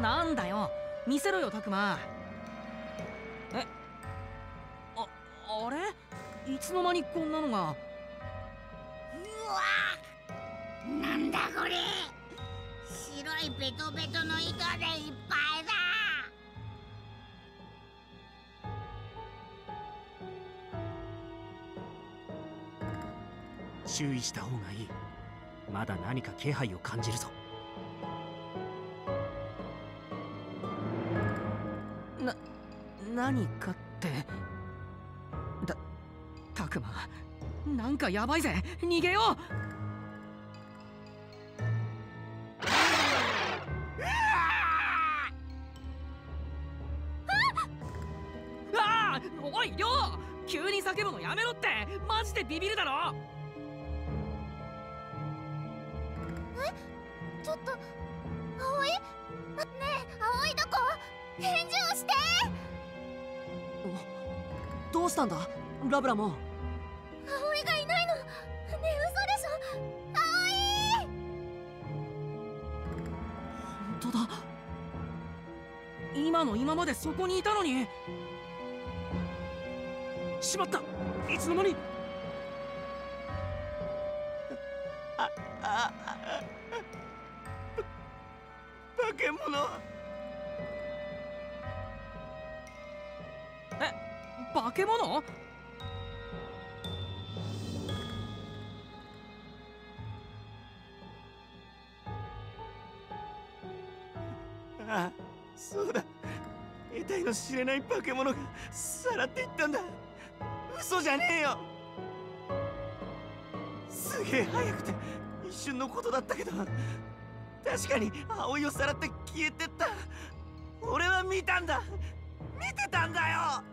なんだよ。見せろよタクマえ？ああれ？いつの間にこんなのが？うわなんだこれ？白いベトベトの糸でいっぱいだ！注意した方がいい。まだ何か気配を感じるぞ何かって。だたくまなんかやばいぜ。逃げよう。ああおい亮急に叫ぶのやめろって。マジでビビるだろ。えちょっと葵？ねえ葵どこ？返事をして。どうしたんだ？ラブラも。葵がいないの。ねえ嘘でしょ。葵本当だ。今の今までそこにいたのに。しまった。いつの間に。ああ化け物化け物？ああそうだ。得体の知れない化け物がさらっていったんだ。嘘じゃねえよ。すげえ早くて一瞬のことだったけど。確かに葵をさらって消えてった。俺は見たんだ。見てたんだよ。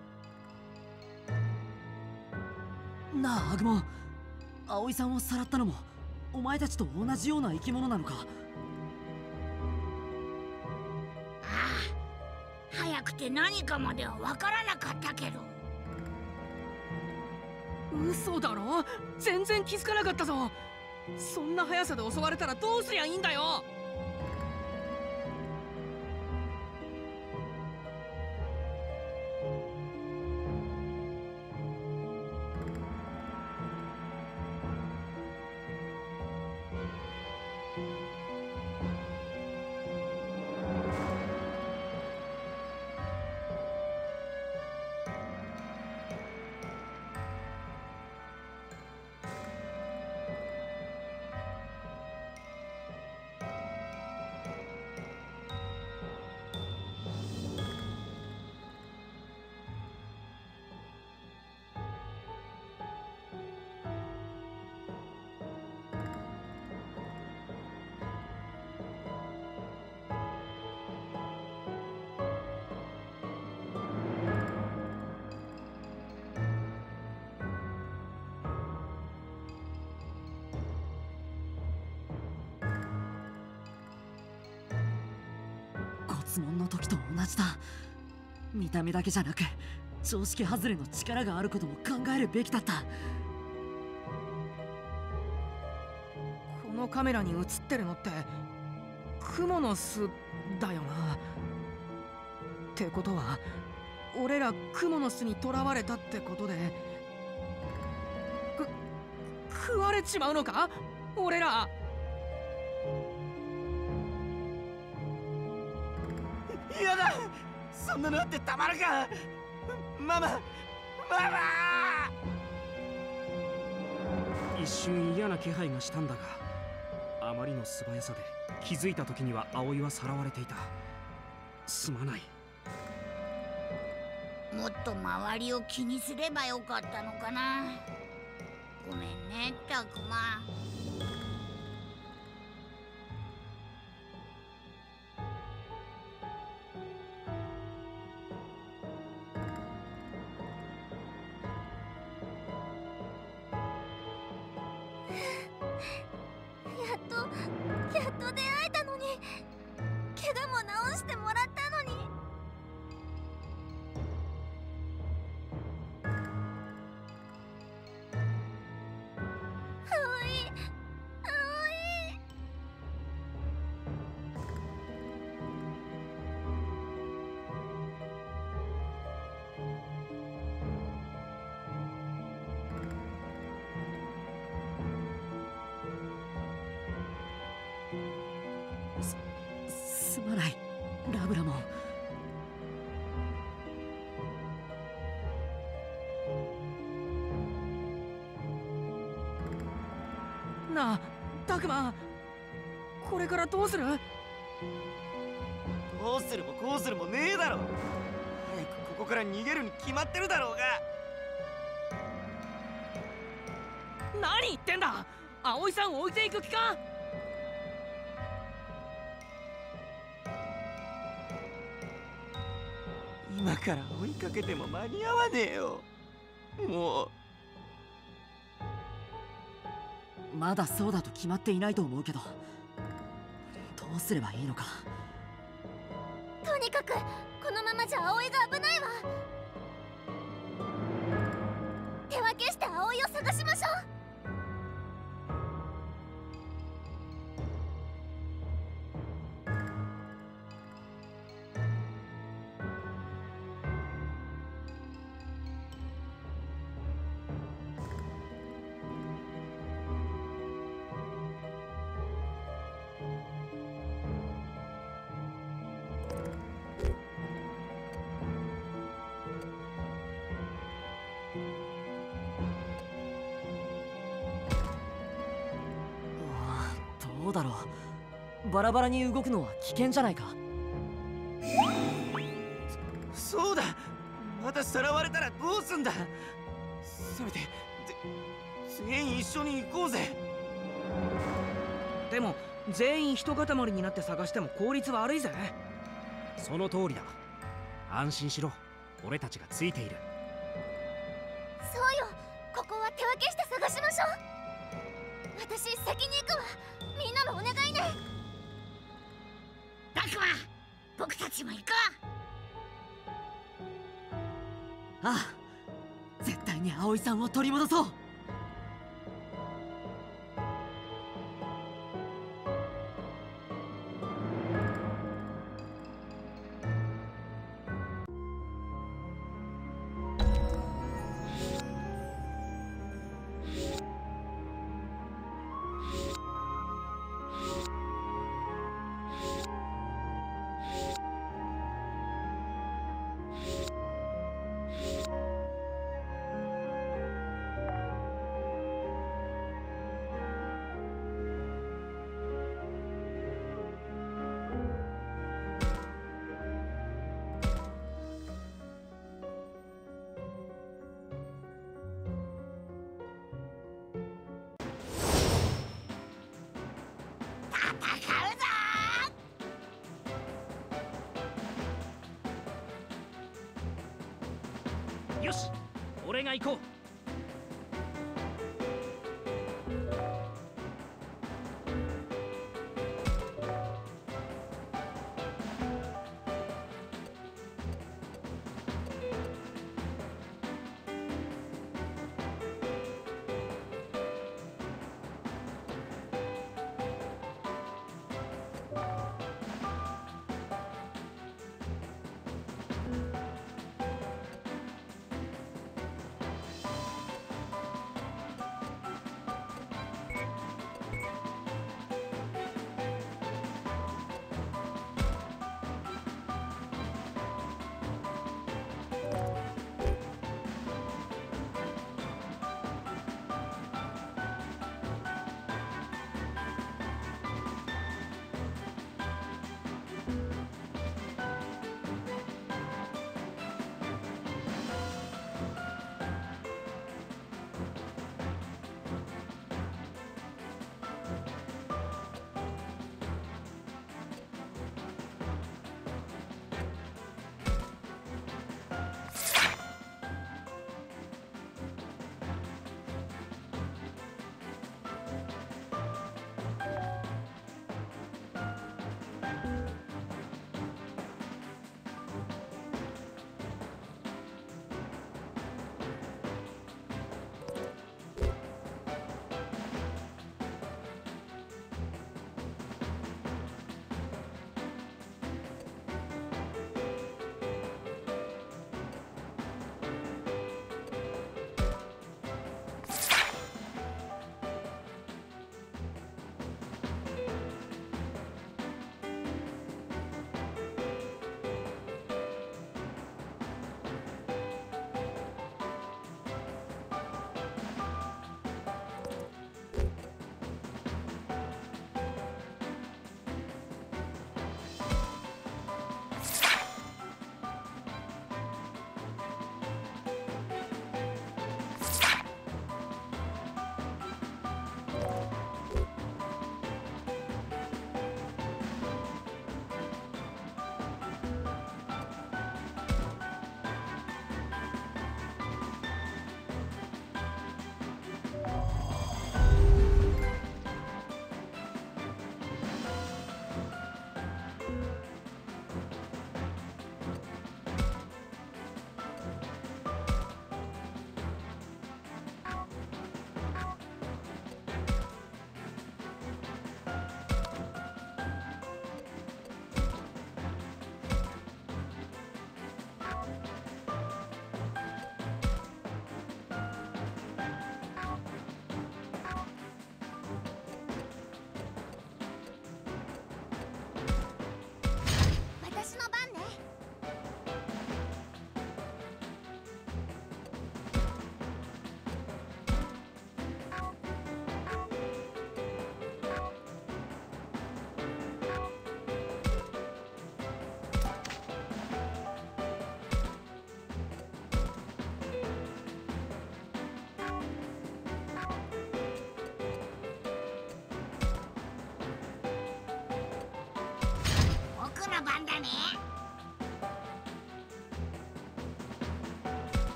なあアグモン葵さんをさらったのもお前たちと同じような生き物なのか。早くて何かまではわからなかったけど。嘘だろ？全然気づかなかったぞ。そんな速さで襲われたらどうすりゃいいんだよ？骨門の時と同じだ。見た目だけじゃなく常識外れの力があることも考えるべきだった。このカメラに映ってるのってクモの巣だよな。ってことは俺らクモの巣に囚われたってことでく食われちまうのか？俺ら。んなのあってたまるか。ママ。ママ。一瞬嫌な気配がしたんだがあまりの素早さで気づいた時には葵はさらわれていた。すまない。もっと周りを気にすればよかったのかな。ごめんねたくまうする？どうするもこうするもねえだろ。早くここから逃げるに決まってるだろうが。何言ってんだ？葵さん置いていく気か？今から追いかけても間に合わねえよ。もう。まだそうだと決まっていないと思うけどどうすればいいのか。とにかくこのままじゃ葵が危ないわ。手分けして葵を探しましょう。バラバラに動くのは危険じゃないか？そうだ。またさらわれたらどうすんだ？せめてぜ全員一緒に行こうぜ。でも全員一塊になって探しても効率悪いぜ。その通りだ。安心しろ。俺たちがついているちも行こう。ああ絶対対に葵さんを取り戻そう。よし俺が行こう。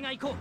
が行こう。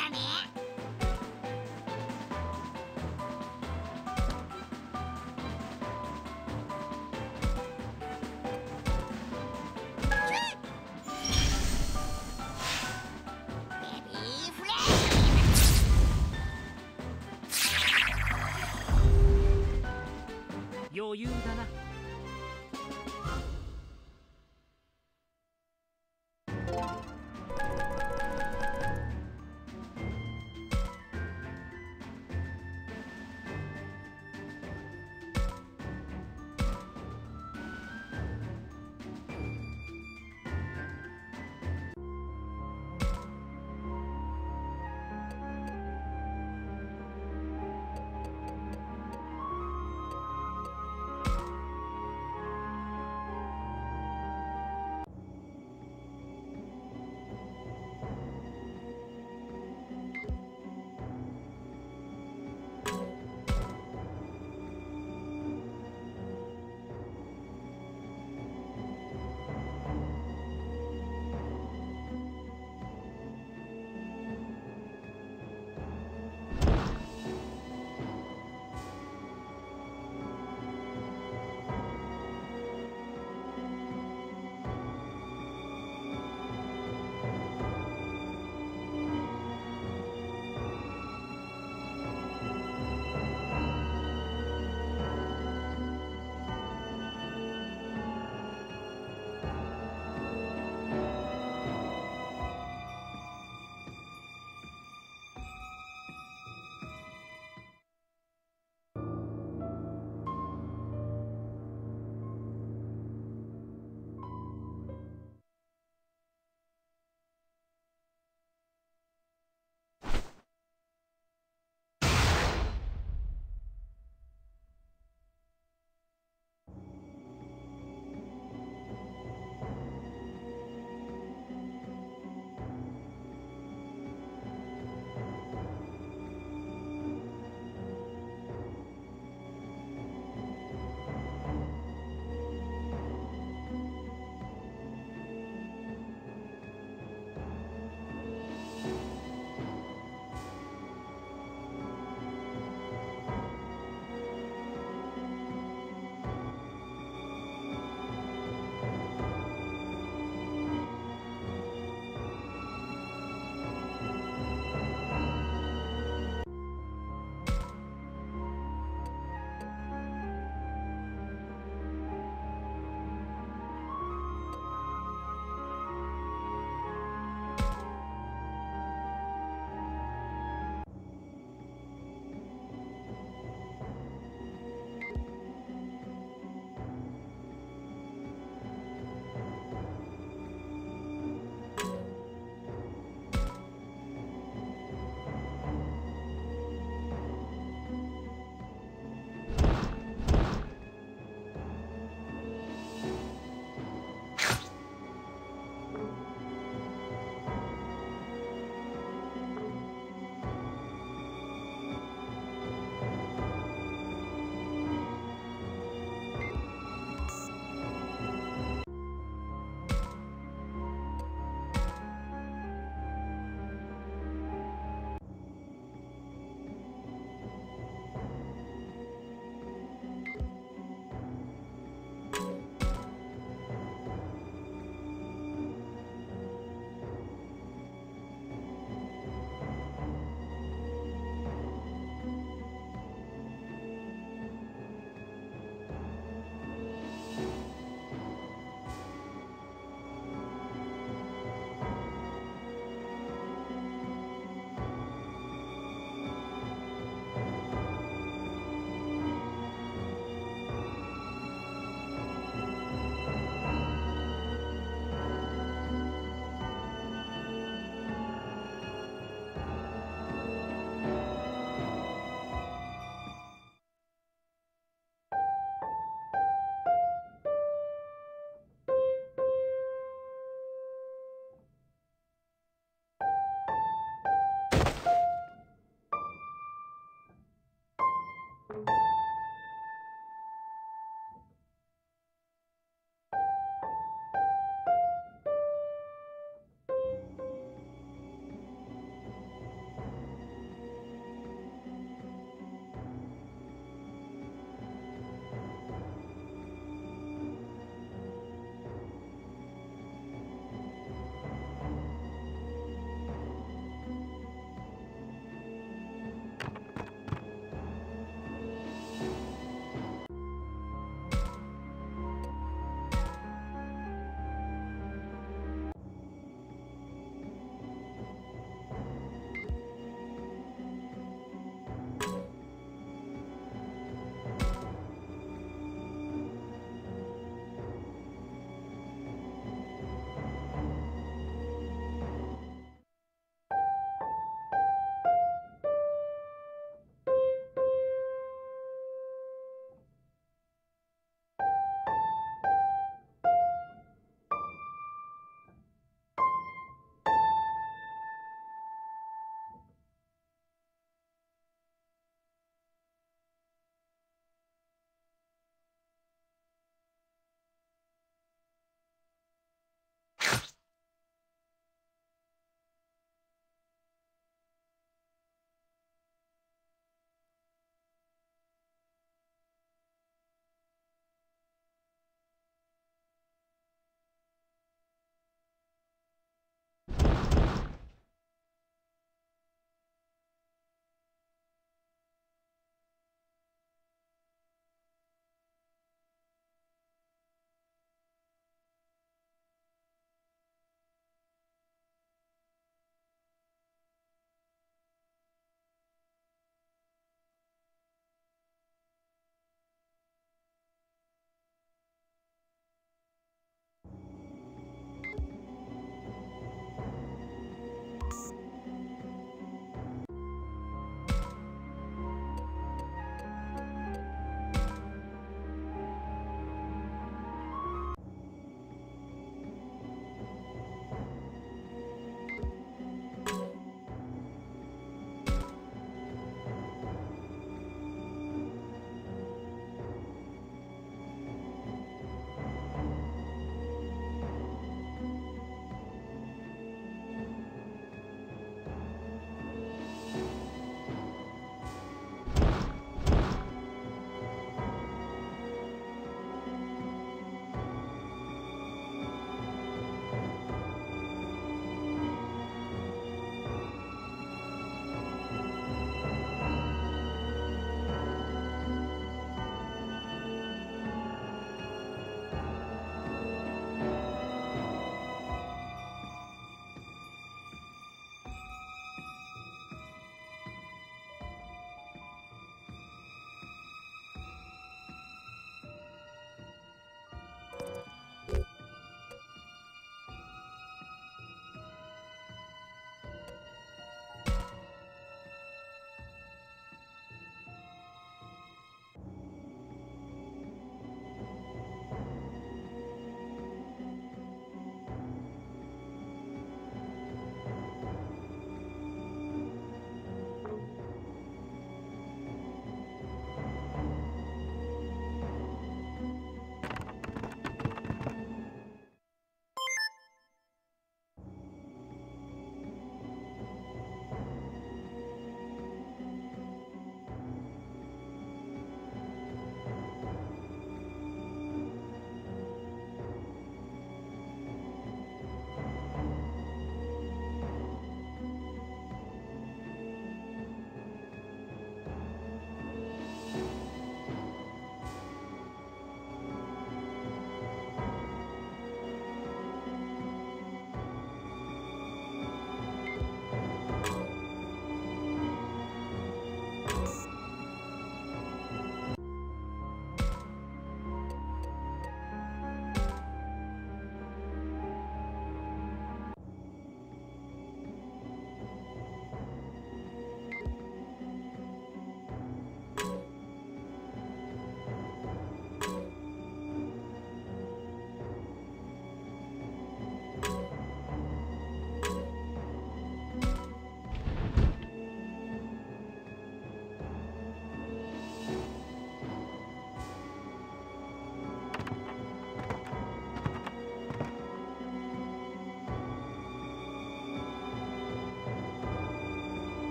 だね。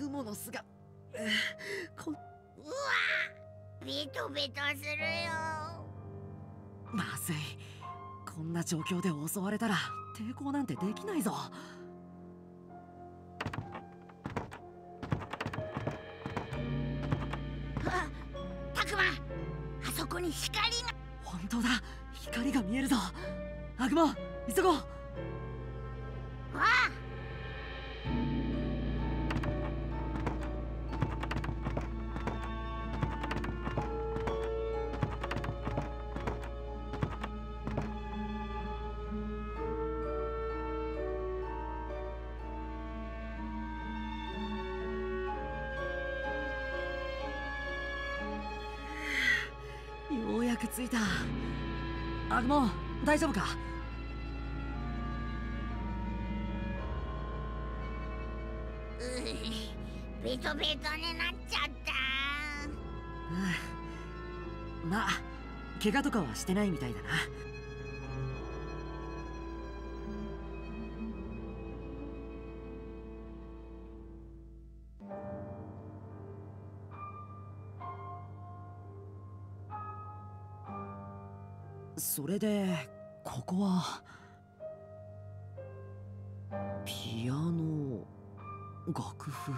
クモの巣が。こうわベトベトするよ。まずい。こんな状況で襲われたら抵抗なんてできないぞ。あたくまあそこに光が。本当だ。光が見えるぞ。アグモ急ごう大丈夫か？ううベトベトになっちゃった。うん。まあ怪我とかはしてないみたいだな。それでこは。ピアノ楽譜。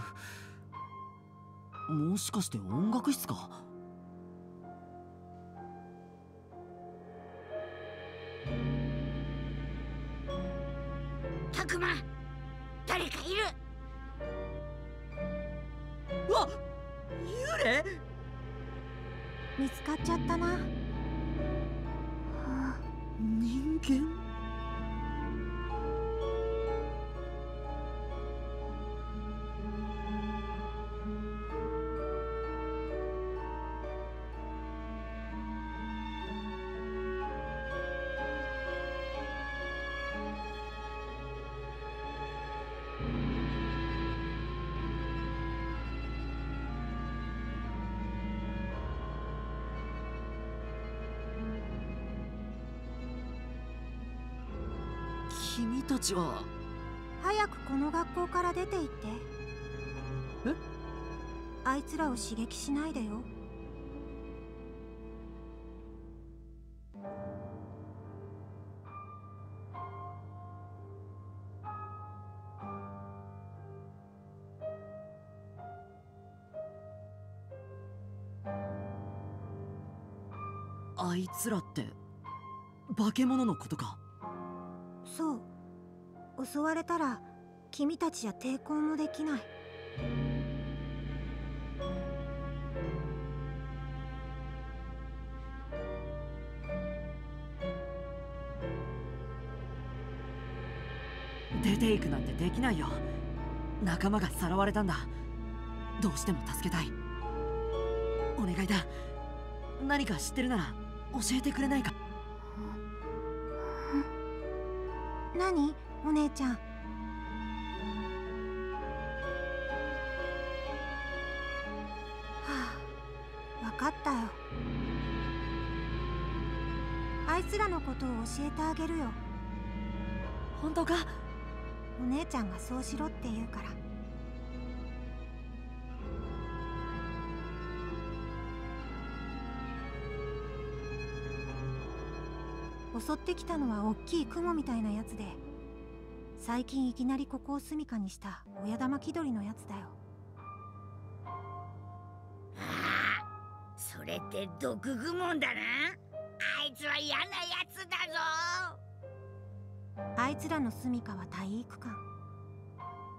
もしかして音楽室か？早くこの学校から出て行って。え？あいつらを刺激しないでよ。あいつらって化け物のことか？襲われたら君たちじゃ抵抗もできない。出ていくなんてできないよ。仲間がさらわれたんだ。どうしても助けたい。お願いだ。何か知ってるなら教えてくれないか。何？お姉ちゃん。はあ分かったよ。あいつらのことを教えてあげるよ。本当か？お姉ちゃんがそうしろって言うから。襲ってきたのは大きい雲みたいなやつで最近いきなりここを住処にした親玉気取りのやつだよ。ああそれって毒グモンだな。あいつは嫌なやつだぞ。あいつらの住処は体育館。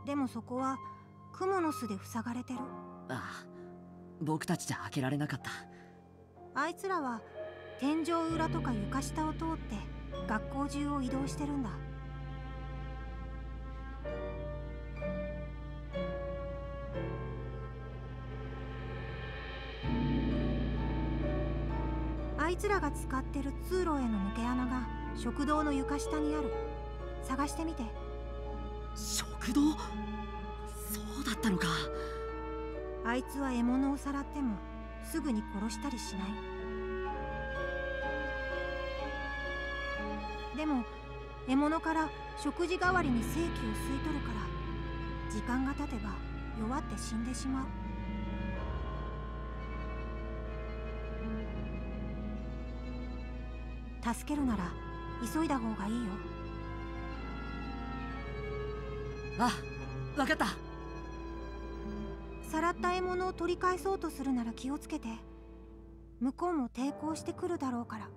でもそこは雲の巣で塞がれてる。ああ僕たちじゃ開けられなかった。あいつらは天井裏とか床下を通って学校中を移動してるんだつらが使ってる通路への抜け穴が食堂の床下にある。探してみて。食堂？そうだったのか。あいつは獲物をさらってもすぐに殺したりしない。でも獲物から食事代わりに精気を吸い取るから時間が経てば弱って死んでしまう助けるなら急いだ方がいいよ。あわかった。さらった獲物を取り返そうとするなら気をつけて。向こうも抵抗してくるだろうから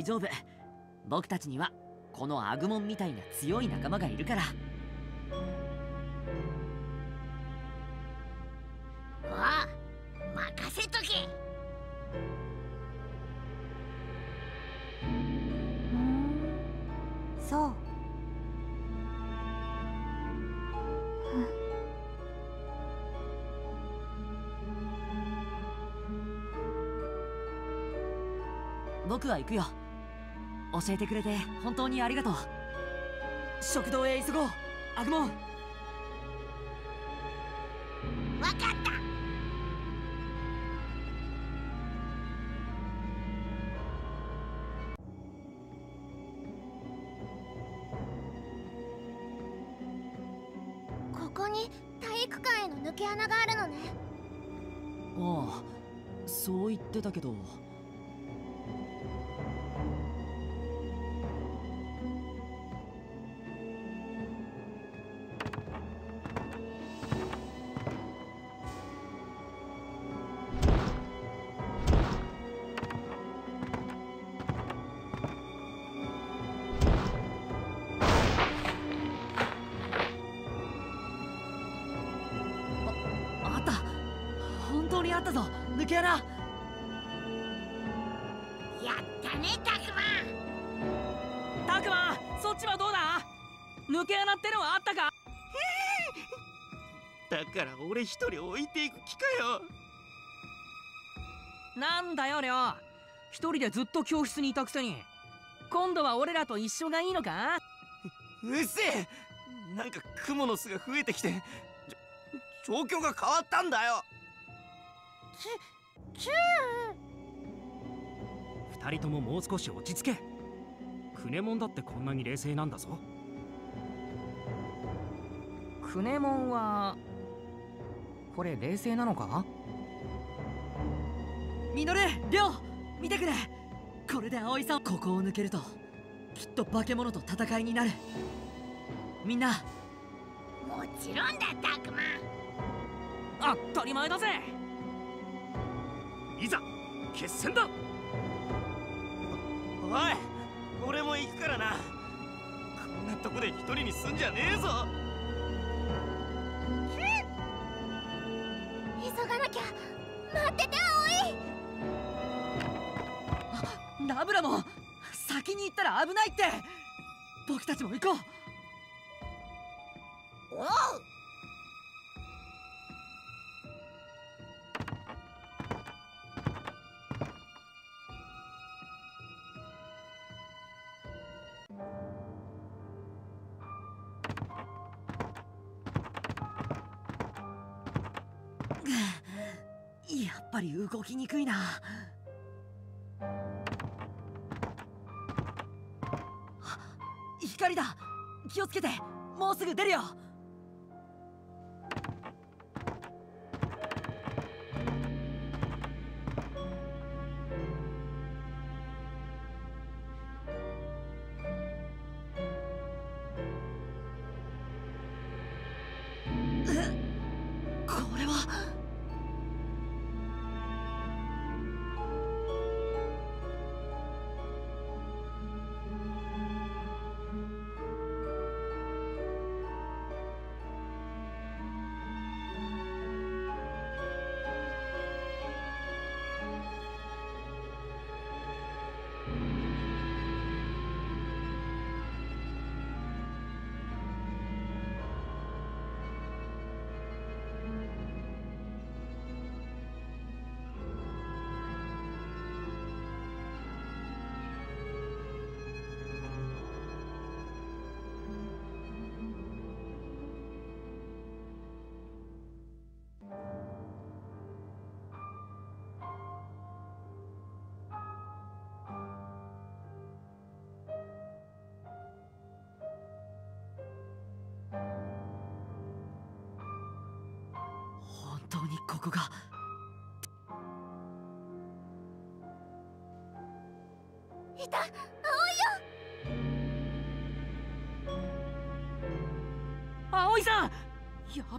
大丈夫。僕たちにはこのアグモンみたいな強い仲間がいるから。おう任せとけ。うーんそう。僕は行くよ教えてくれて本当にありがとう。食堂へ急ごう。アグモンわかった。ここに体育館への抜け穴があるのね。ああそう言ってたけどやったねたくま。たくまそっちはどうだ？抜け穴ってのはあったか？だから俺一人置いていく気かよ。なんだよりょう。一人でずっと教室にいたくせに。今度は俺らと一緒がいいのか？うっせえ。なんかクモの巣が増えてきて。状況が変わったんだよ二人とももう少し落ち着け。クネモンだってこんなに冷静なんだぞ。クネモンはこれ冷静なのか？ミノルリョウ見てくれ。これで葵さんここを抜けるときっと化け物と戦いになる。みんな。もちろんだたくま当たり前だぜいざ決戦だ。おい俺も行くからな。こんなとこで一人にすんじゃねえぞ。急がなきゃ。待ってて葵。ナブラも先に行ったら危ないって。僕たちも行こう。おう解きにくいな。光だ。気をつけて。もうすぐ出るよ。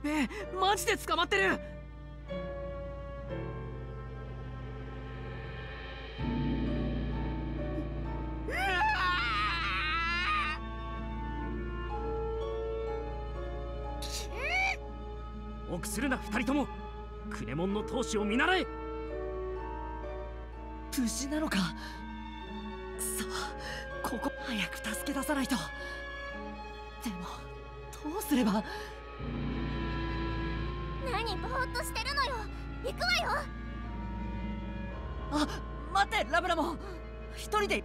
べえマジで捕まってる。臆するな二人とも。クレモンの闘志を見習え。無事なのか。くそここ早く助け出さないと。でもどうすれば何ぼーっとしてるのよ。行くわよ。あ待ってラブラモン。一人で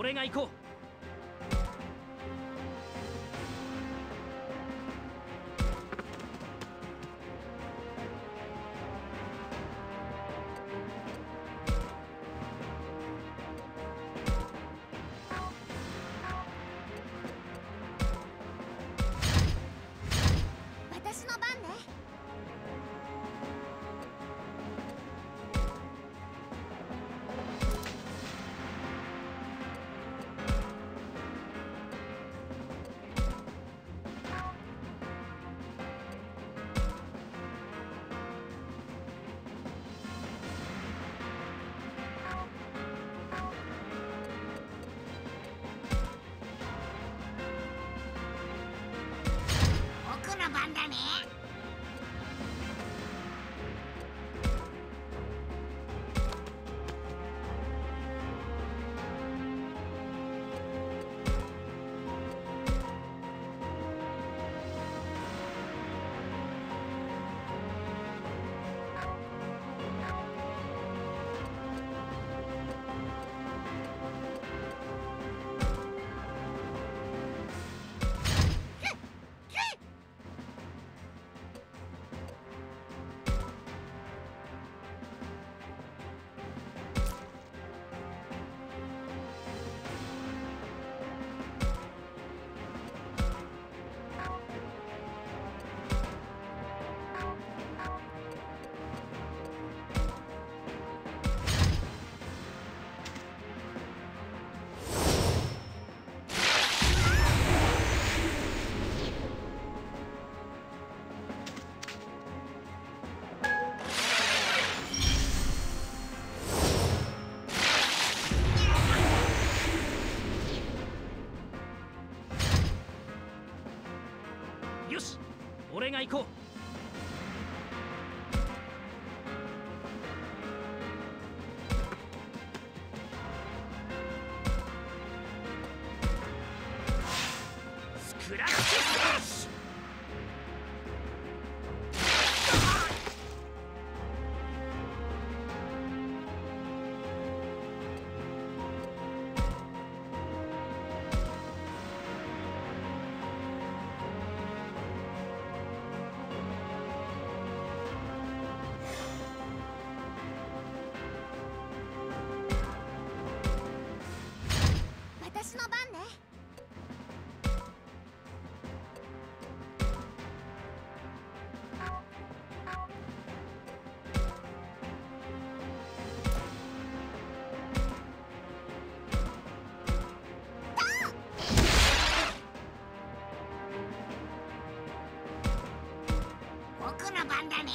俺が行こう。ねが行こだね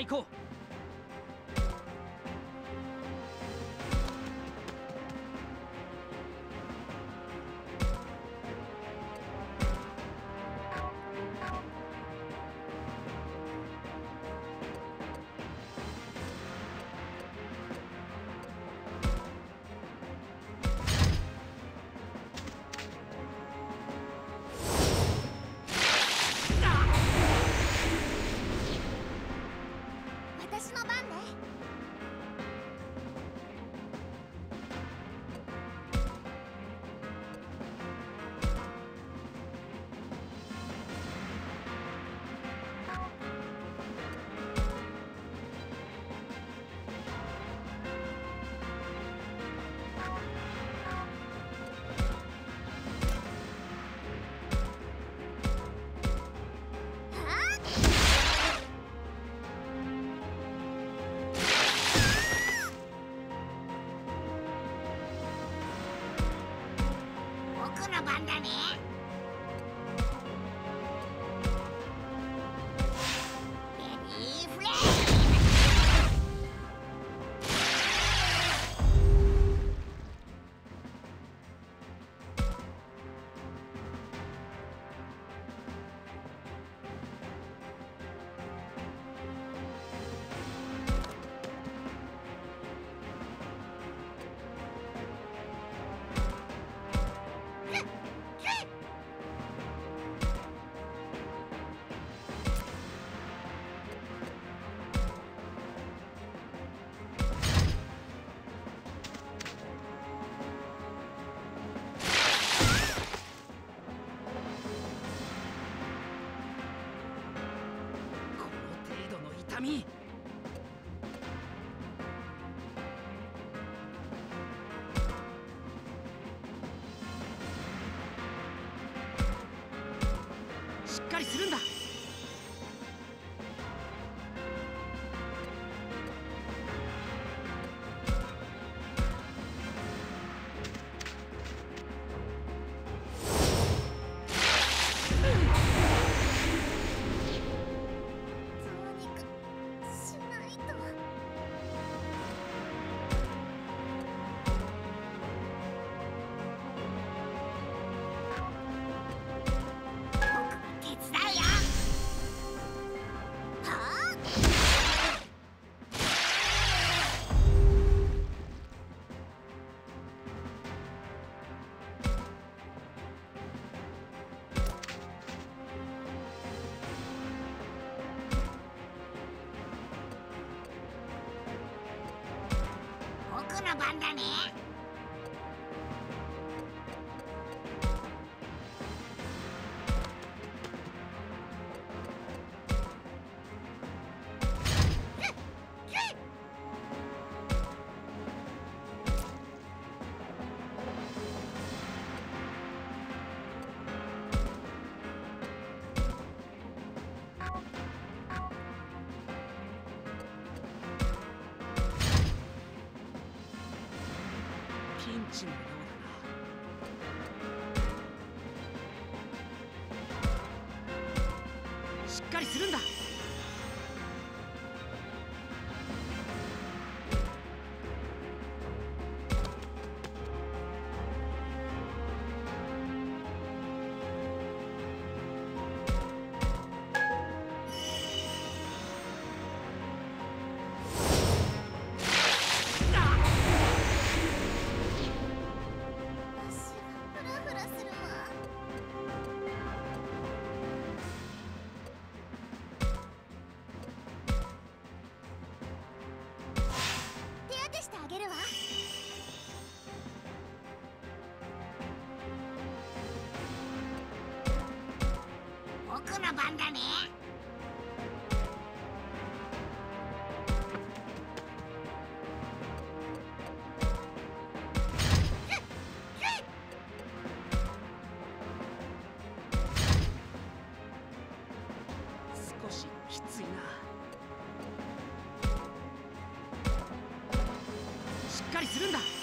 行こう。んだね。りするんだ。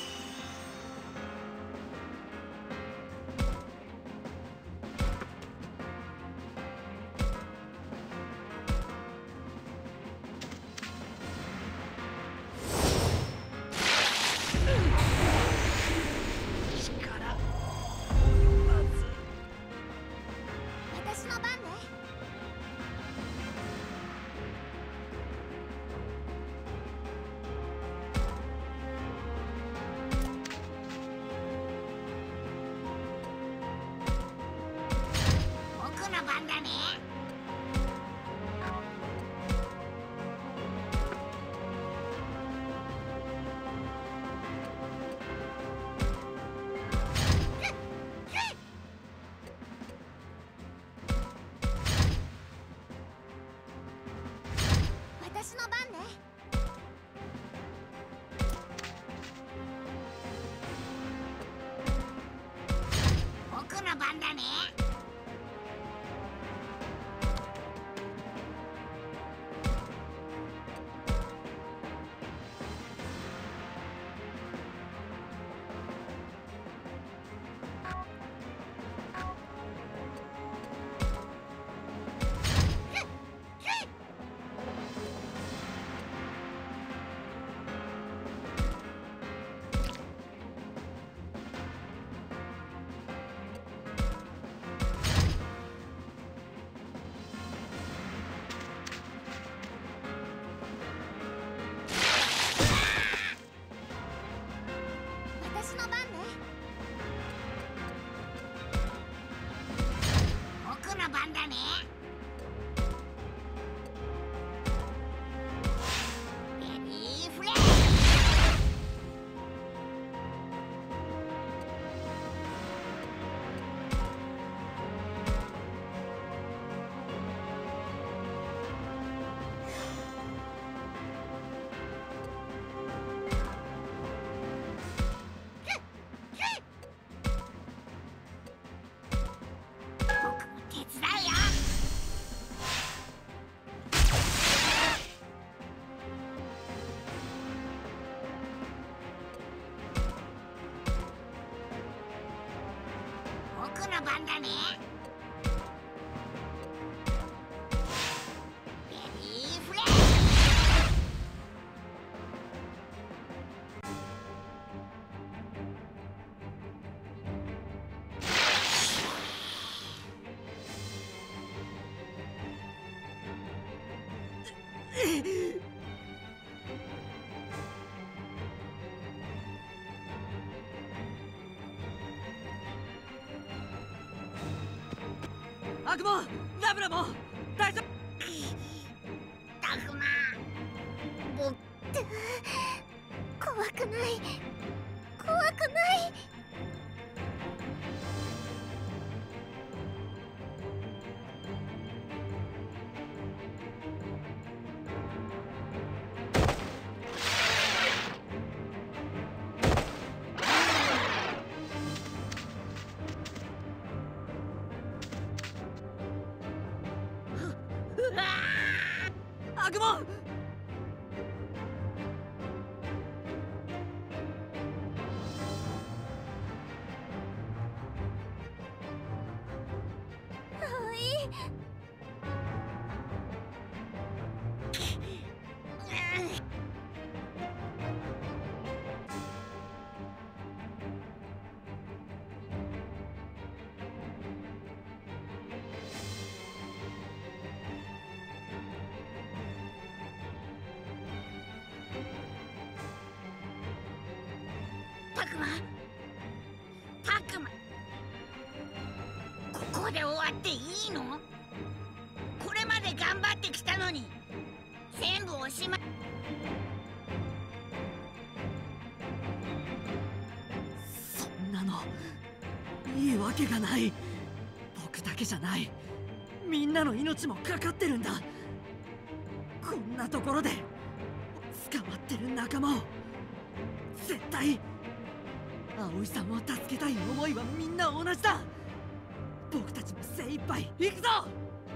간다네. クもラブラもけがない。僕だけじゃない。みんなの命もかかってるんだ。こんなところで捕まってる仲間を絶対葵さんを助けたい思いはみんな同じだ。僕たちも精一杯行くぞ。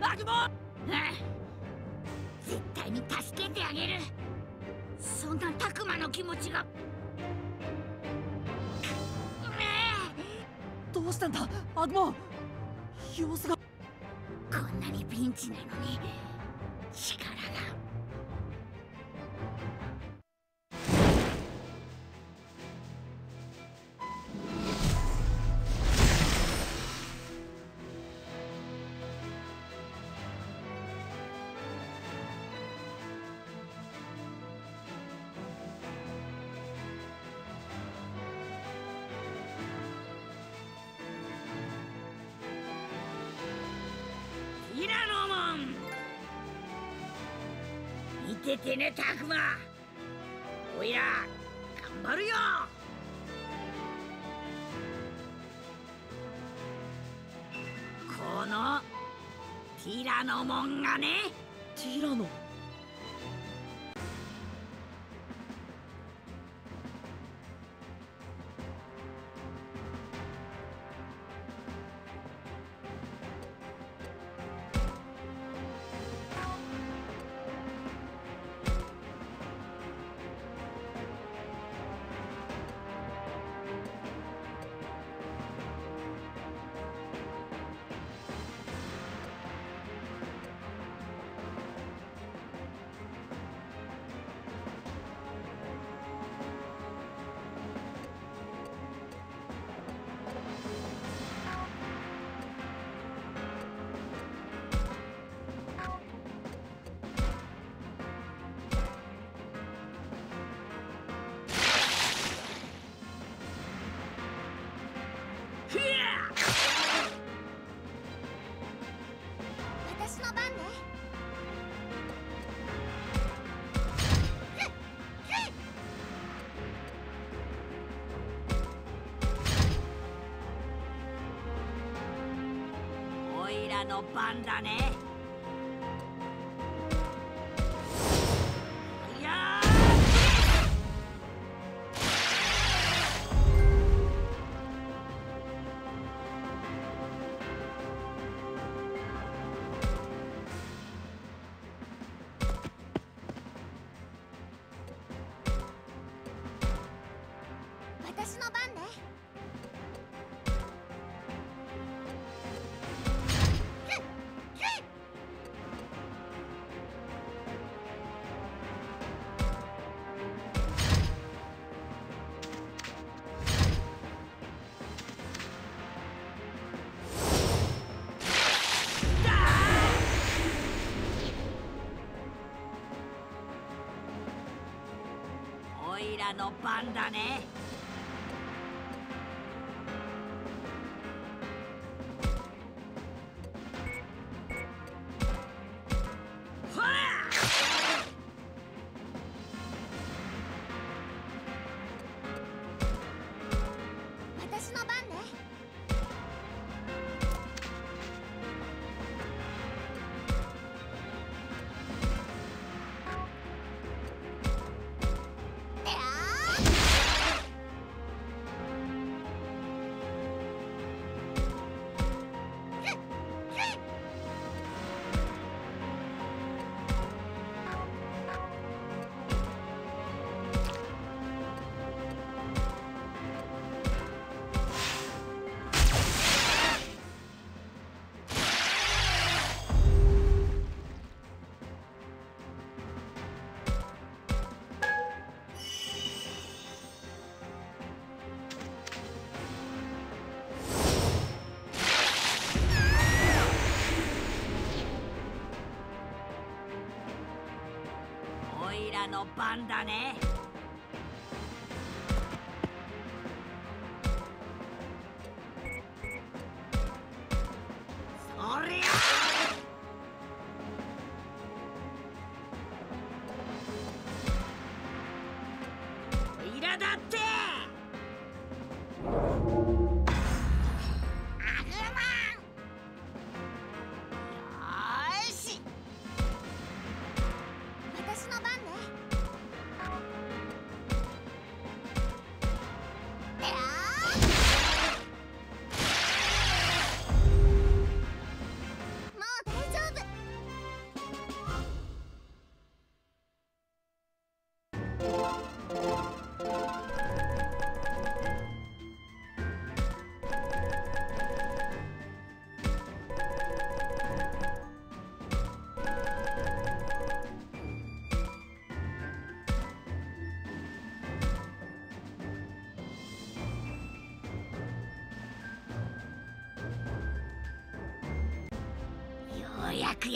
アグモンうん絶対に助けてあげる。そんなタクマの気持ちが。どうしたんだ？アグモン様子が。こんなにピンチなのに。力が。ねタクマおいら頑張るよ。このティラノモンがね。の番だね。の番だね。の番だね。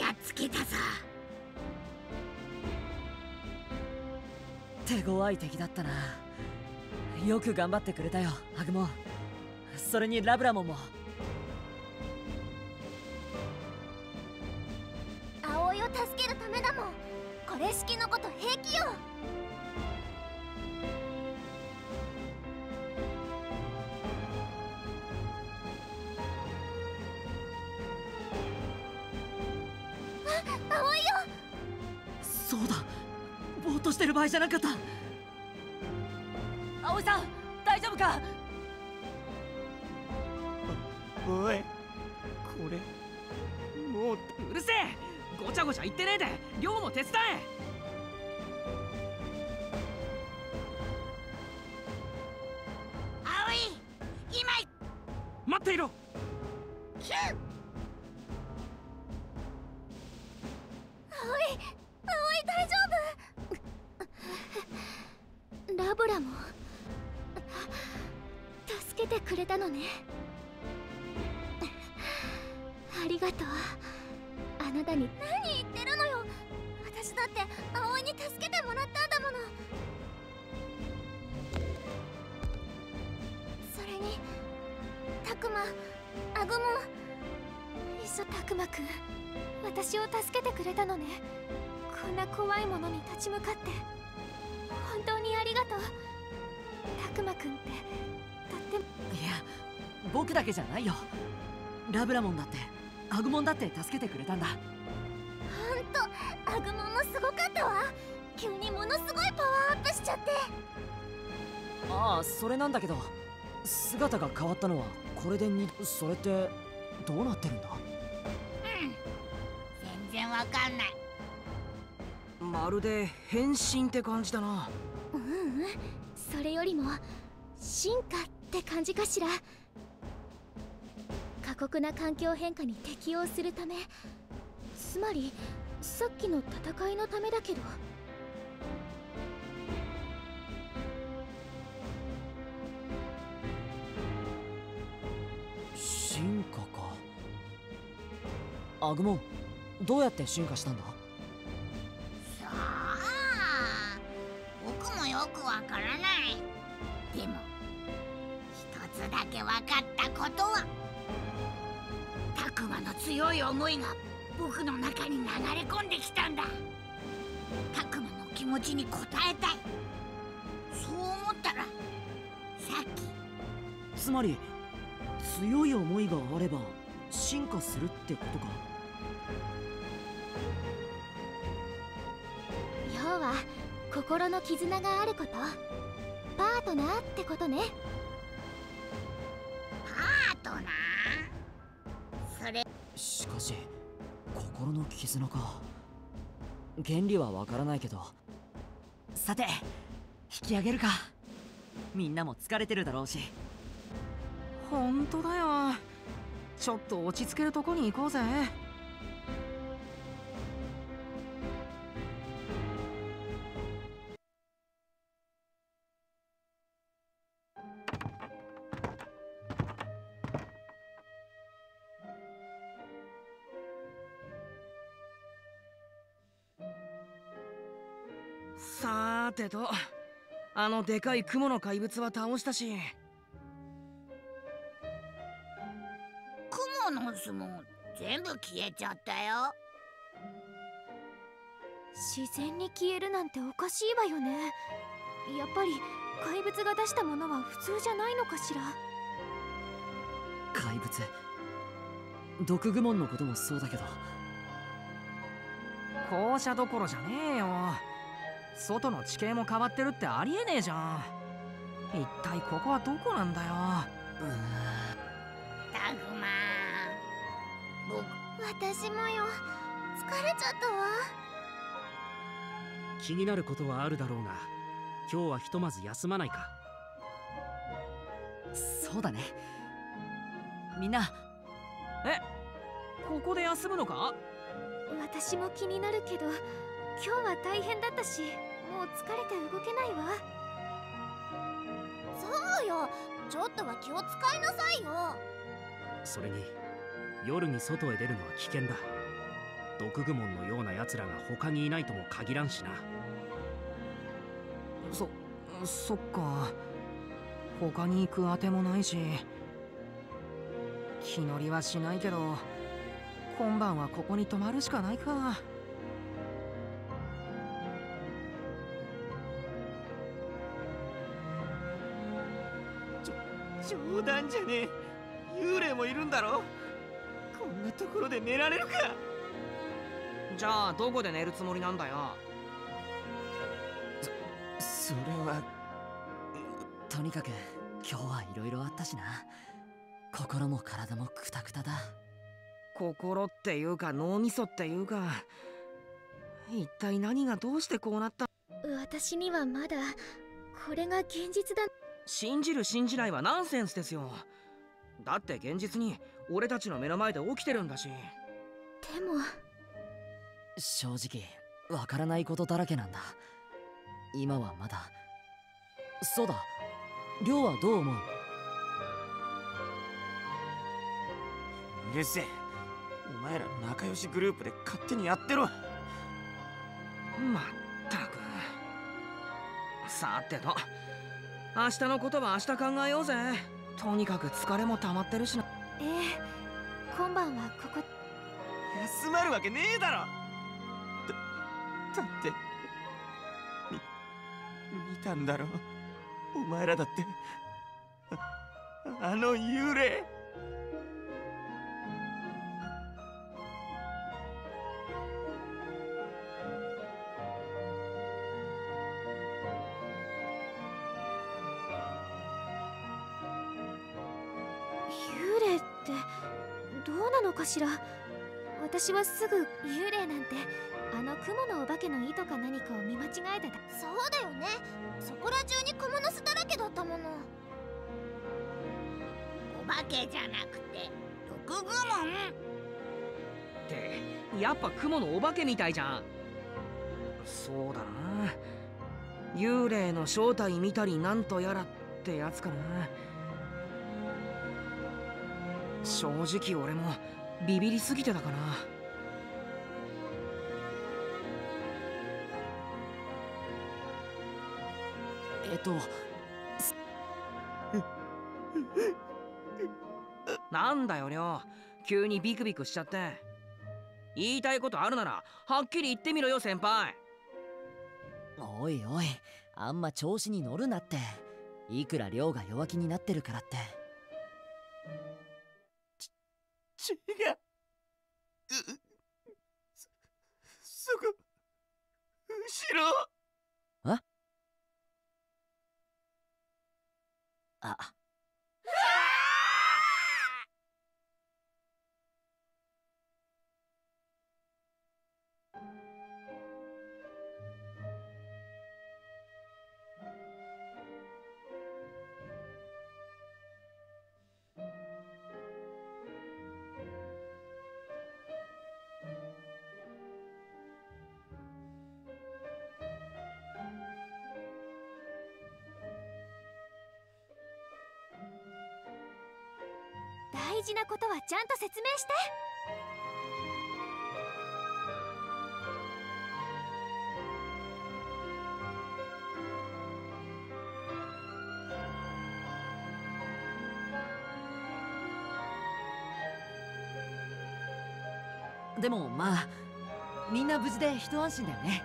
やっつけたぞ。手強い敵だったな。よく頑張ってくれたよハグモン。それにラブラモンも。場合じゃなかっないよ。ラブラモンだってアグモンだって助けてくれたんだ。ほんとアグモンもすごかったわ。急にものすごいパワーアップしちゃって。ああそれなんだけど姿が変わったのはこれでにそれってどうなってるんだ？全然わかんない。まるで変身って感じだな。ううん。それよりも進化って感じかしら過酷な環境変化に適応するためつまりさっきの戦いのためだけど。進化か？アグモンどうやって進化したんだ？さあ僕もよくわからない。でも一つだけわかったことはたくまの強い思いが僕の中に流れ込んできたんだ。たくまの気持ちに応えたい。そう思ったらさっき。つまり強い思いがあれば進化するってことか。要は心の絆があること。パートナーってことね。パートナー？かし心の絆か。原理はわからないけど。さて引き上げるか。みんなも疲れてるだろうし。本当だよ。ちょっと落ち着けるとこに行こうぜ。てと。あのでかい雲の怪物は倒したし。雲の巣も全部消えちゃったよ。自然に消えるなんておかしいわよね。やっぱり怪物が出したものは普通じゃないのかしら？怪物？毒グモンのこともそうだけど。校舎どころじゃねえよ外の地形も変わってるってありえねえじゃん。一体ここはどこなんだよ。うタグマ。僕私もよ。疲れちゃったわ。気になることはあるだろうが今日はひとまず休まないか。そうだね。みんなえここで休むのか？私も気になるけど今日は大変だったしもう疲れて動けないわ。そうよ。ちょっとは気を使いなさいよ。それに夜に外へ出るのは危険だ。毒グモンのような奴らが他にいないとも限らんしな。そそっか。他に行くあてもないし。気乗りはしないけど今晩はここに泊まるしかないか冗談じゃねえ。幽霊もいるんだろ？こんなところで寝られるか。じゃあどこで寝るつもりなんだよ？それはとにかく今日はいろいろあったしな。心も体もクタクタだ。心っていうか脳みそっていうか一体何がどうしてこうなった？私にはまだこれが現実だ信じる信じないはナンセンスですよ。だって現実に俺たちの目の前で起きてるんだし。でも。正直わからないことだらけなんだ。今はまだ。そうだ。亮はどう思う？うるせえ。お前ら仲良しグループで勝手にやってろ。まったく。さてと明日のことは明日考えようぜ。とにかく疲れも溜まってるしな。ええ今晩はここ。休まるわけねえだろ。だだってみ見たんだろ。お前らだって。ああの幽霊私はすぐ幽霊なんてあの雲のお化けの糸か何かを見間違えてた。そうだよね。そこら中に蜘蛛の巣だらけだったもの。お化けじゃなくて毒グモンってやっぱ雲のお化けみたいじゃん。そうだな。幽霊の正体見たりなんとやらってやつかな。正直俺もビビりすぎてたかなとなんだよ亮。急にビクビクしちゃって。言いたいことあるならはっきり言ってみろよ先輩。おいおいあんま調子に乗るなって。いくら亮が弱気になってるからって。違ううそそこ後ろあなことはちゃんと説明して。でもまあみんな無事で一安心だよね。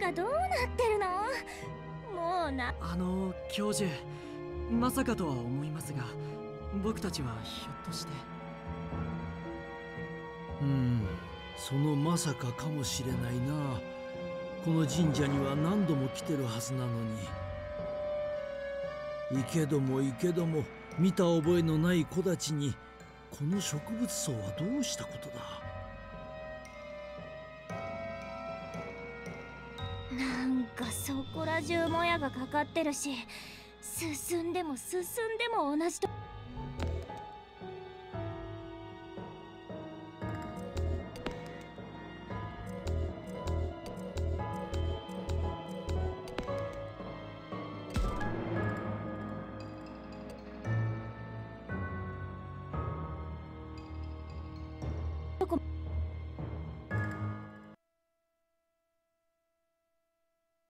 何がどうなってるの？もうな。あの教授まさかとは思いますが僕たちはひょっとして。うんそのまさかかもしれないな。この神社には何度も来てるはずなのに。行けども行けども見た覚えのない子たちにこの植物層はどうしたことだ？中もやがかかってるし進んでも進んでも同じと